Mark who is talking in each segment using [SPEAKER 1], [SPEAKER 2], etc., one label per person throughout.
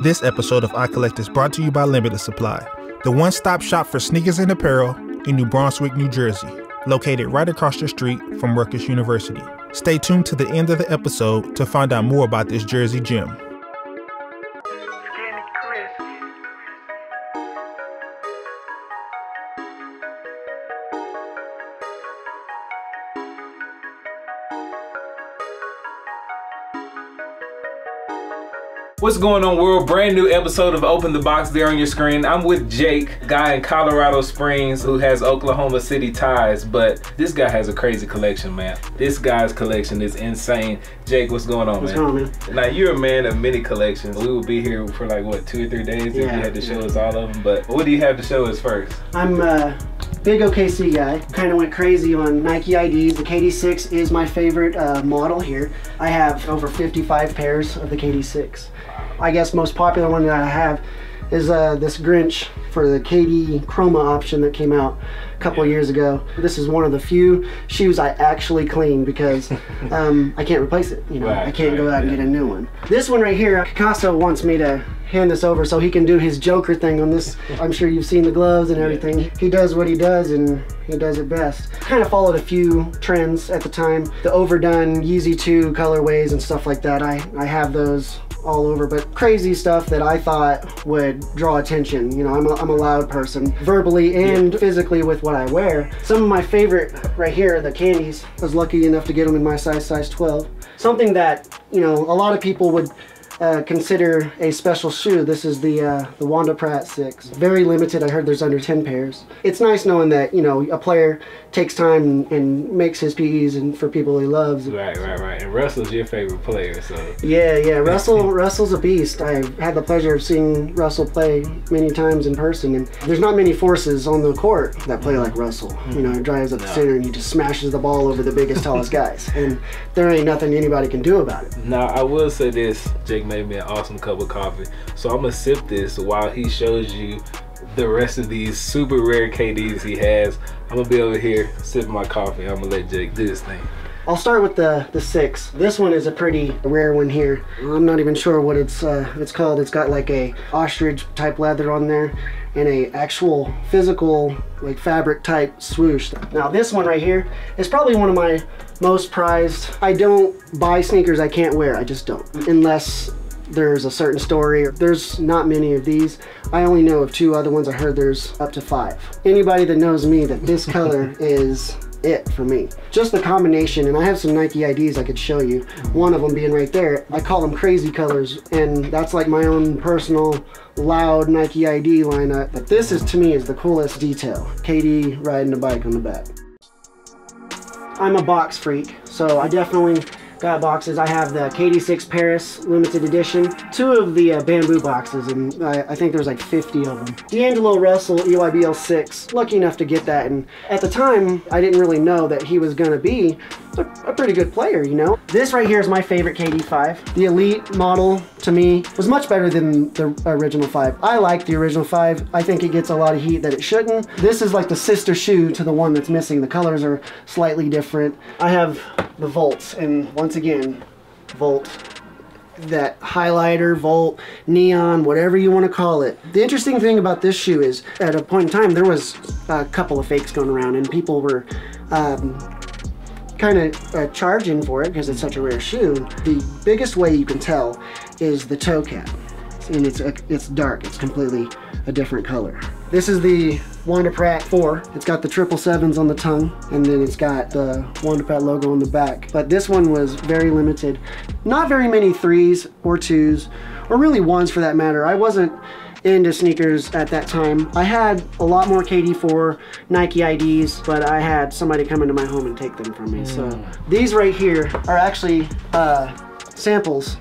[SPEAKER 1] This episode of iCollect is brought to you by Limited Supply, the one stop shop for sneakers and apparel in New Brunswick, New Jersey, located right across the street from Rutgers University. Stay tuned to the end of the episode to find out more about this Jersey gem.
[SPEAKER 2] What's going on, world? Brand new episode of Open the Box there on your screen. I'm with Jake, guy in Colorado Springs who has Oklahoma City ties, but this guy has a crazy collection, man. This guy's collection is insane. Jake, what's going on,
[SPEAKER 3] What's
[SPEAKER 2] man?
[SPEAKER 3] going on, man?
[SPEAKER 2] Now you're a man of many collections. We will be here for like what two or three days if you had to show
[SPEAKER 3] yeah.
[SPEAKER 2] us all of them. But what do you have to show us first?
[SPEAKER 3] I'm a big OKC guy. Kind of went crazy on Nike IDs. The KD6 is my favorite uh, model here. I have over 55 pairs of the KD6. I guess most popular one that I have is uh, this Grinch for the KD Chroma option that came out couple of years ago. This is one of the few shoes I actually clean because um, I can't replace it. You know,
[SPEAKER 2] Right,
[SPEAKER 3] I can't go
[SPEAKER 2] right,
[SPEAKER 3] out and get a new one. This one right here, Picasso wants me to hand this over so he can do his Joker thing on this. I'm sure you've seen the gloves and everything. He does what he does and he does it best. Kind of followed a few trends at the time. The overdone Yeezy 2 colorways and stuff like that. I, I have those all over, but crazy stuff that I thought would draw attention. You know, I'm a, I'm a loud person, verbally and physically with what I wear. Some of my favorite right here, are the candies. I was lucky enough to get them in my size, size 12. Something that, you know, a lot of people would uh, consider a special shoe. This is the uh, the Wanda Pratt 6. Very limited. I heard there's under 10 pairs. It's nice knowing that, you know, a player takes time and, and makes his PEs and for people he loves.
[SPEAKER 2] Right, right, right. And Russell's your favorite player, so
[SPEAKER 3] Yeah, yeah. Russell Russell's a beast. I've had the pleasure of seeing Russell play many times in person, and there's not many forces on the court that play like Russell. You know, he drives up the center and he just smashes the ball over the biggest, tallest guys, and there ain't nothing anybody can do about it.
[SPEAKER 2] Now I will say this: Jake made me an awesome cup of coffee, so I'm gonna sip this while he shows you the rest of these super rare KDs he has. I'm gonna be over here sipping my coffee. I'm gonna let Jake do his thing.
[SPEAKER 3] I'll start with the the six. This one is a pretty rare one here. I'm not even sure what it's uh, it's called. It's got like a ostrich type leather on there, and a actual physical like fabric type swoosh. Now this one right here is probably one of my most prized. I don't buy sneakers I can't wear. I just don't unless there's a certain story. There's not many of these. I only know of two other ones. I heard there's up to five. Anybody that knows me that this color is it for me. Just the combination, and I have some Nike IDs I could show you. One of them being right there. I call them crazy colors, and that's like my own personal loud Nike ID lineup. But this is to me is the coolest detail. KD riding a bike on the back. I'm a box freak, so I definitely got boxes. I have the KD6 Paris limited edition, two of the uh, bamboo boxes, and I, I think there's like 50 of them. D'Angelo Russell E EYBL6, lucky enough to get that, and at the time, I didn't really know that he was gonna be a, a pretty good player, you know? This right here is my favorite KD5. The Elite model, to me, was much better than the original 5. I like the original 5. I think it gets a lot of heat that it shouldn't. This is like the sister shoe to the one that's missing. The colors are slightly different. I have the Volts, and once again, Volt that highlighter, volt, neon, whatever you want to call it. The interesting thing about this shoe is at a point in time there was a couple of fakes going around and people were um, kind of uh, charging for it because it's such a rare shoe. The biggest way you can tell is the toe cap. And it's it's dark. It's completely a different color. This is the Wanda Pratt 4. It's got the triple sevens on the tongue, and then it's got the Wanda Pratt logo on the back. But this one was very limited. Not very many threes or twos, or really ones for that matter. I wasn't into sneakers at that time. I had a lot more KD4 Nike IDs, but I had somebody come into my home and take them from me. So these right here are actually uh, samples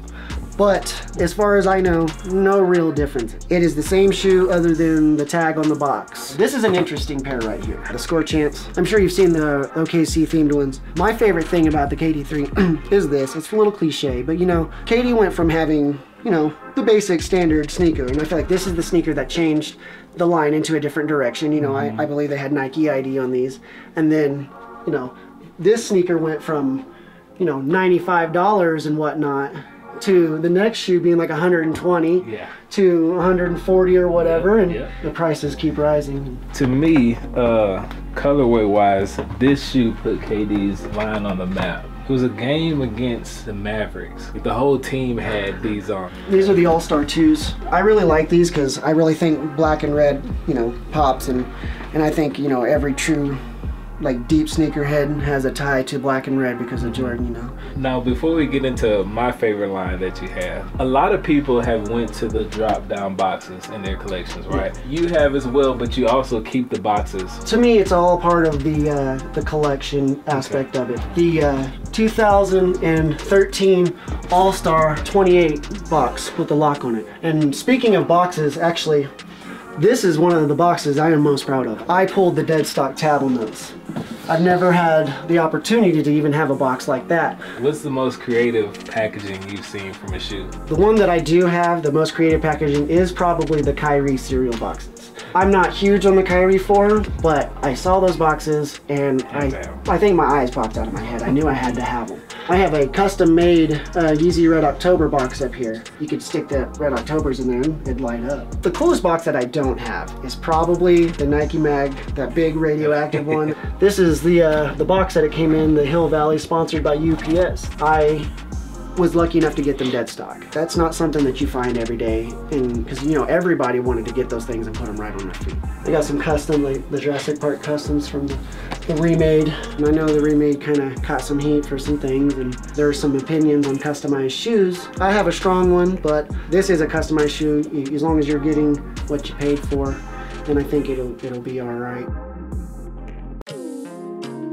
[SPEAKER 3] but as far as I know, no real difference. It is the same shoe other than the tag on the box. This is an interesting pair right here. The Score Champs. I'm sure you've seen the OKC themed ones. My favorite thing about the KD3 is this. It's a little cliche, but you know, KD went from having, you know, the basic standard sneaker, and I feel like this is the sneaker that changed the line into a different direction. You know, I, I believe they had Nike ID on these. And then, you know, this sneaker went from, you know, $95 and whatnot to the next shoe being like 120
[SPEAKER 2] Yeah.
[SPEAKER 3] to 140 or whatever, and
[SPEAKER 2] yeah.
[SPEAKER 3] the prices keep rising.
[SPEAKER 2] To me, uh, colorway wise, this shoe put KD's line on the map. It was a game against the Mavericks. The whole team had these on.
[SPEAKER 3] These are the All Star twos. I really like these because I really think black and red, you know, pops, and and I think you know every true like deep sneakerhead has a tie to black and red because of Jordan, you know.
[SPEAKER 2] Now, before we get into my favorite line that you have, a lot of people have went to the drop down boxes in their collections, right? You have as well, but you also keep the boxes.
[SPEAKER 3] To me, it's all part of the uh, the collection aspect of it. The uh, 2013 All Star 28 box with the lock on it. And speaking of boxes, actually, this is one of the boxes I am most proud of. I pulled the dead stock notes. I've never had the opportunity to even have a box like that.
[SPEAKER 2] What's the most creative packaging you've seen from a shoe?
[SPEAKER 3] The one that I do have, the most creative packaging, is probably the Kyrie cereal boxes. I'm not huge on the Kyrie 4, but I saw those boxes and I, I think my eyes popped out of my head. I knew I had to have them. I have a custom made uh, Yeezy Red October box up here. You could stick the Red Octobers in there and it'd light up. The coolest box that I don't have is probably the Nike Mag, that big radioactive one. This is the uh, the box that it came in, the Hill Valley, sponsored by UPS. I was lucky enough to get them dead stock. That's not something that you find every day, and because you know everybody wanted to get those things and put them right on their feet. I got some custom, like the Jurassic Park customs from the, the remade, and I know the remade kind of caught some heat for some things, and there are some opinions on customized shoes. I have a strong one, but this is a customized shoe. As long as you're getting what you paid for, then I think it'll it'll be all right.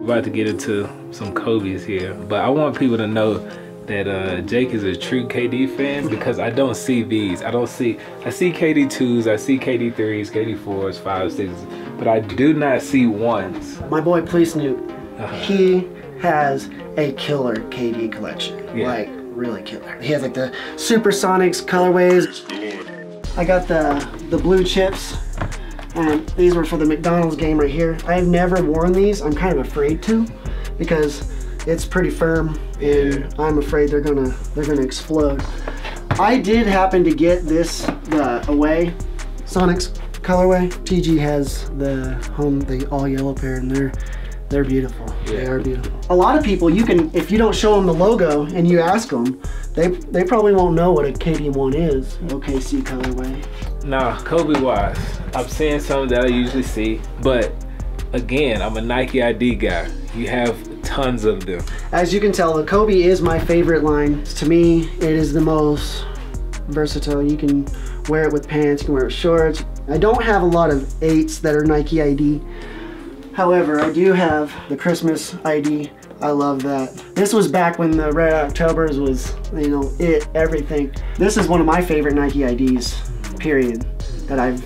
[SPEAKER 2] about to get into some Kobe's here, but I want people to know that uh, Jake is a true KD fan because I don't see these. I don't see. I see KD twos, I see KD threes, KD fours, fives, sixes, but I do not see ones.
[SPEAKER 3] My boy Police Newt,
[SPEAKER 2] Uh-huh.
[SPEAKER 3] he has a killer KD collection.
[SPEAKER 2] Yeah.
[SPEAKER 3] Like really killer. He has like the Supersonics colorways. I got the the blue chips, and these were for the McDonald's game right here. I've never worn these. I'm kind of afraid to, because it's pretty firm, and I'm afraid they're gonna they're gonna explode. I did happen to get this the away Sonics colorway. TG has the home the all yellow pair, and they're they're beautiful. They are beautiful. A lot of people, you can if you don't show them the logo and you ask them, they they probably won't know what a KD1 is. OKC colorway.
[SPEAKER 2] Now, Kobe wise, I'm seeing some that I usually see, but again, I'm a Nike ID guy. You have tons of them.
[SPEAKER 3] As you can tell, the Kobe is my favorite line. To me, it is the most versatile. You can wear it with pants, you can wear it with shorts. I don't have a lot of eights that are Nike ID. However, I do have the Christmas ID. I love that. This was back when the Red Octobers was, you know, it, everything. This is one of my favorite Nike IDs, period, that I've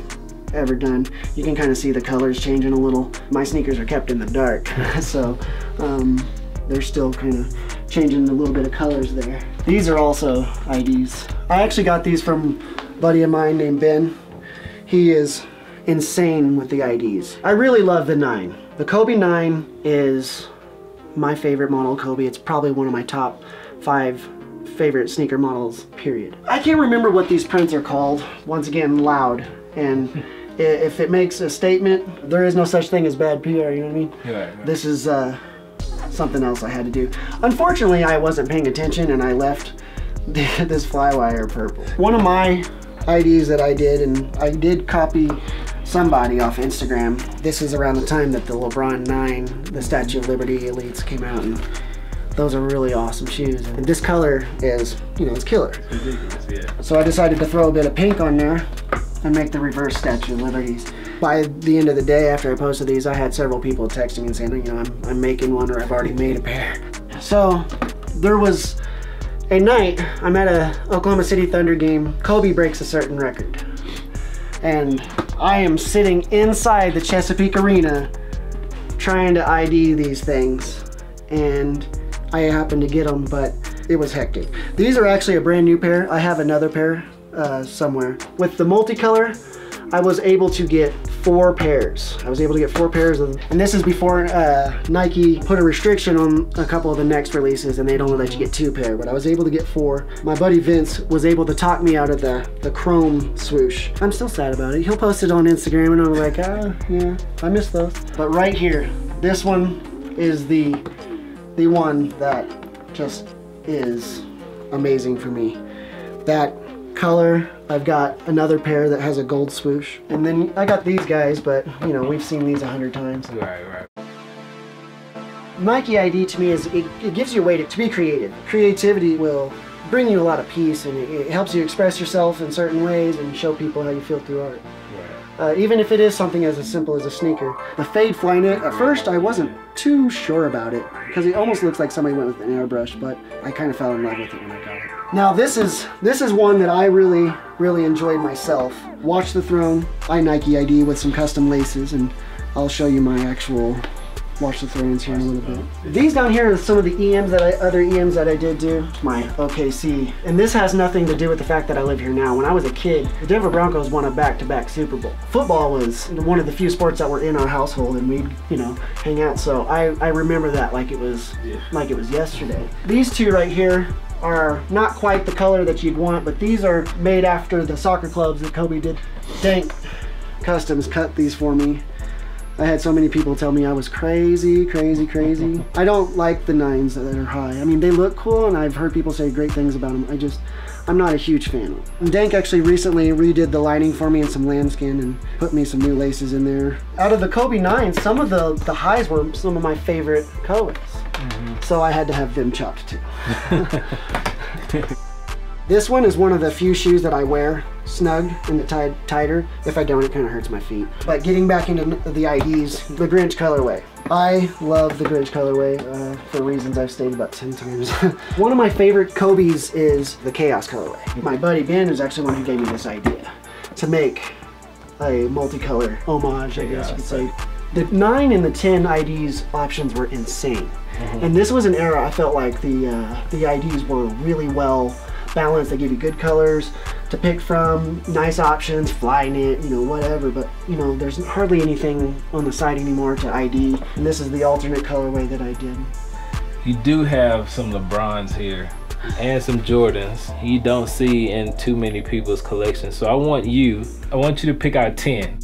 [SPEAKER 3] ever done. You can kind of see the colors changing a little. My sneakers are kept in the dark, so um, they're still kind of changing a little bit of colors there. These are also IDs. I actually got these from a buddy of mine named Ben. He is insane with the IDs. I really love the 9. The Kobe 9 is my favorite model Kobe. It's probably one of my top five favorite sneaker models, period. I can't remember what these prints are called. Once again, loud. And if it makes a statement, there is no such thing as bad PR, you know what I mean?
[SPEAKER 2] Yeah.
[SPEAKER 3] This is uh, something else I had to do. Unfortunately, I wasn't paying attention and I left this flywire purple. One of my IDs that I did, and I did copy somebody off Instagram. This is around the time that the LeBron 9, the Statue of Liberty Elites came out, and those are really awesome shoes. And this color is, you know, it's killer.
[SPEAKER 2] Yeah.
[SPEAKER 3] So I decided to throw a bit of pink on there and make the reverse Statue of Liberties. By the end of the day after I posted these, I had several people texting and saying, you know, I'm, I'm making one or I've already made a pair. So there was a night I'm at a Oklahoma City Thunder game. Kobe breaks a certain record. And I am sitting inside the Chesapeake Arena trying to ID these things. And I happened to get them, but it was hectic. These are actually a brand new pair. I have another pair uh, somewhere. With the multicolor, I was able to get four pairs. I was able to get four pairs of, and this is before uh, Nike put a restriction on a couple of the next releases, and they'd only let you get two pair. But I was able to get four. My buddy Vince was able to talk me out of the the chrome swoosh. I'm still sad about it. He'll post it on Instagram, and I'm like, ah, yeah, I miss those. But right here, this one is the the one that just is amazing for me. That color. I've got another pair that has a gold swoosh. And then I got these guys, but you know, we've seen these a hundred times.
[SPEAKER 2] Right, right.
[SPEAKER 3] Nike ID to me is, it, it gives you a way to, to be creative. Creativity will bring you a lot of peace and it, it helps you express yourself in certain ways and show people how you feel through art. Uh, even if it is something as simple as a sneaker. The fade Flyknit, at first I wasn't too sure about it because it almost looks like somebody went with an airbrush, but I kind of fell in love with it when I got it. Now this is this is one that I really really enjoyed myself. Watch the Throne by Nike ID with some custom laces, and I'll show you my actual Watch the Thrones here in a little bit. These down here are some of the EMs that I, other EMs that I did do. My OKC. And this has nothing to do with the fact that I live here now. When I was a kid, the Denver Broncos won a back-to-back Super Bowl. Football was one of the few sports that were in our household and we'd, you know, hang out. So I, I remember that like it was like it was yesterday. These two right here are not quite the color that you'd want, but these are made after the soccer clubs that Kobe did. Dank Customs cut these for me. I had so many people tell me I was crazy, crazy, crazy. I don't like the nines that are high. I mean, they look cool and I've heard people say great things about them. I just, I'm not a huge fan. Dank actually recently redid the lining for me in some lambskin and put me some new laces in there. Out of the Kobe 9s, some of the, the highs were some of my favorite colorways. So I had to have them chopped too. This one is one of the few shoes that I wear snug and the tied tighter. If I don't, it kind of hurts my feet. But getting back into the IDs, the Grinch colorway. I love the Grinch colorway uh, for reasons I've stated about 10 times. one of my favorite Kobe's is the Chaos colorway. My buddy Ben is actually one who gave me this idea to make a multicolor homage, I guess you could say. The 9 and the 10 IDs options were insane. Mm -hmm. And this was an era I felt like the, uh, the IDs were really well balanced. They give you good colors to pick from, nice options, Flyknit, you know, whatever. But, you know, there's hardly anything on the side anymore to ID. And this is the alternate colorway that I did.
[SPEAKER 2] You do have some LeBrons here and some Jordans you don't see in too many people's collections. So I want you, I want you to pick out 10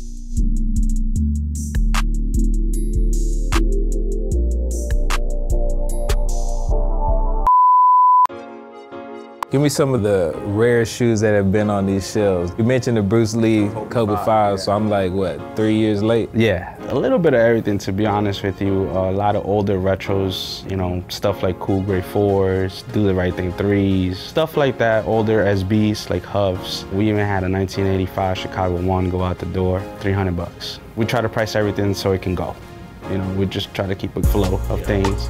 [SPEAKER 2] Give me some of the rare shoes that have been on these shelves. You mentioned the Bruce Lee Kobe 5, yeah. so I'm like, what, three years late?
[SPEAKER 4] Yeah, a little bit of everything, to be honest with you. a lot of older retros, you know, stuff like Cool Grey 4s, Do the Right Thing 3s, stuff like that, older SBs like Hovs. We even had a 1985 Chicago 1 go out the door, 300 bucks. We try to price everything so it can go. You know, we just try to keep a flow of things.